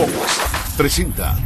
Hawks presenta.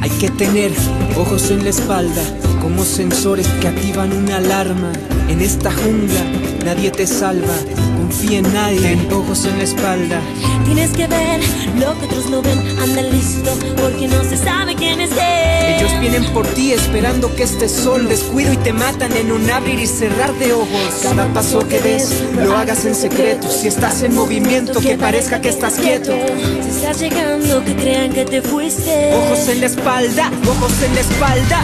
Hay que tener ojos en la espalda, como sensores que activan una alarma. En esta jungla nadie te salva, confía en nadie. Ten ojos en la espalda. Tienes que ver lo que otros no ven, anda listo, porque no se sabe quién es él. Ellos vienen por ti esperando que estés solo. Descuido y te matan en un abrir y cerrar de ojos. Cada paso que des lo hagas en secreto. Si estás en movimiento, que parezca que estás quieto. Si estás llegando, que crean que te fuiste. Ojos en la espalda, ojos en la espalda.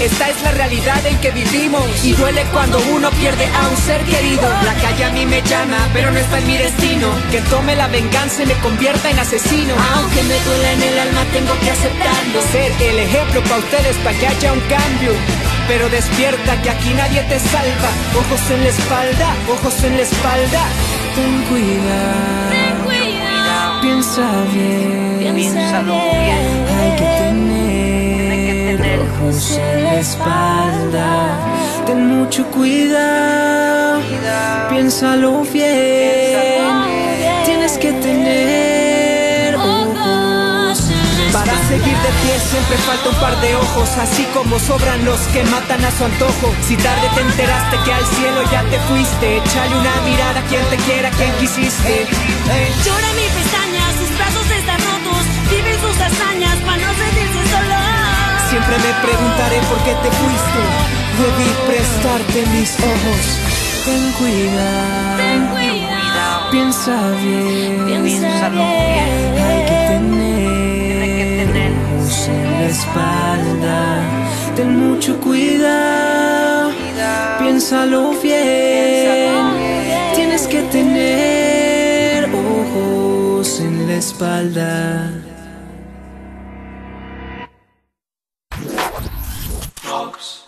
Esta es la realidad en que vivimos y duele cuando uno pierde a un ser querido. La calle a mí me llama, pero no está en mi destino. Que tome la venganza y me convierta en asesino. Aunque me duela en el alma, tengo que aceptarlo. Ser el ejemplo para ustedes para que haya un cambio. Pero despierta que aquí nadie te salva. Ojos en la espalda, ojos en la espalda. Ten cuidado, Ten cuidado, piensa bien. piensa bien. Ojos en la espalda. Ten mucho cuidado, piénsalo bien. Tienes que tener ojos. Para seguir de pie siempre falta un par de ojos, así como sobran los que matan a su antojo. Si tarde te enteraste que al cielo ya te fuiste, échale una mirada a quien te quiera, quien quisiste. Llora mi pestaña, Siempre me preguntaré por qué te fuiste. Debí prestarte mis ojos. Ten cuidado, Ten cuidado, piensa bien. piensa bien. Hay que tener ojos en la espalda. Ten mucho cuidado, piénsalo bien. Tienes que tener ojos en la espalda. house.